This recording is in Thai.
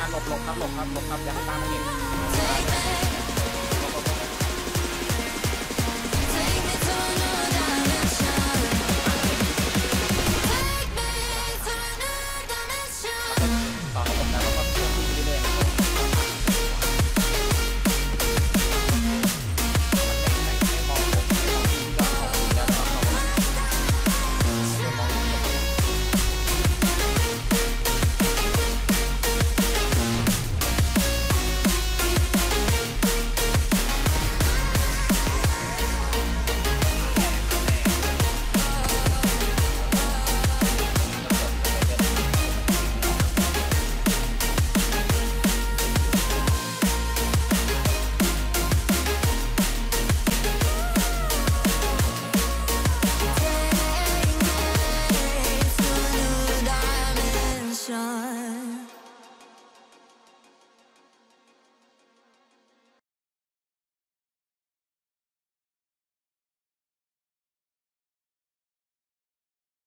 มาหลบหลบครับหลบครับหลบครับอย่าให้ตามมาเห็น passion